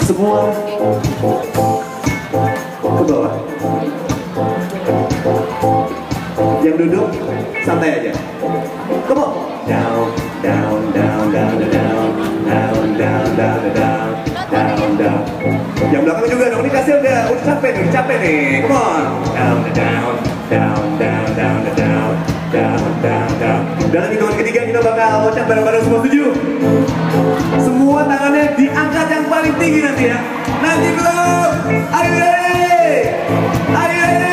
Semua ke bawah. Yang duduk santai aja. Come on. Down, down, down, down, down, down, down, down, down, down, down. Yang belakang juga dong, ini kasih udah, udah capek nih, capek nih. Come on. Down, down, down, down, down, down, down, down, down. Dalam hitungan ketiga kita bakal ucap bareng-bareng semua setuju. Semua tangannya diangkat yang paling tinggi nanti ya. Nanti belum. Are you ready?